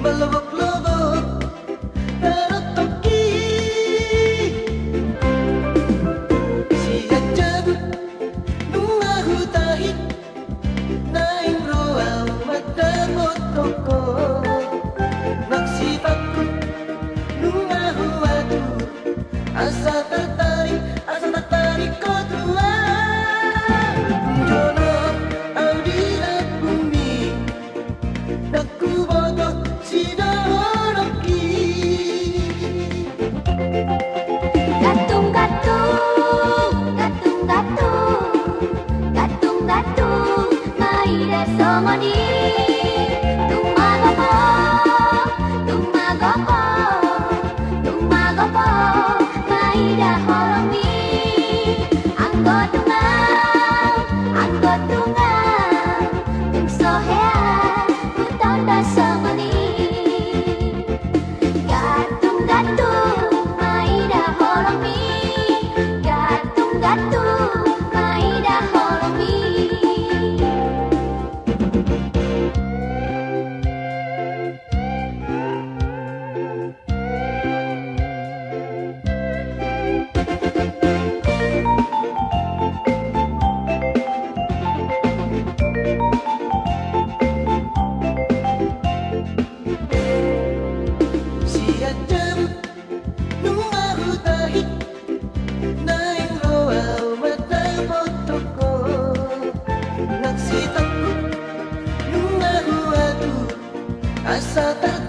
my love. Tertarik, asa tertarik kau tuhan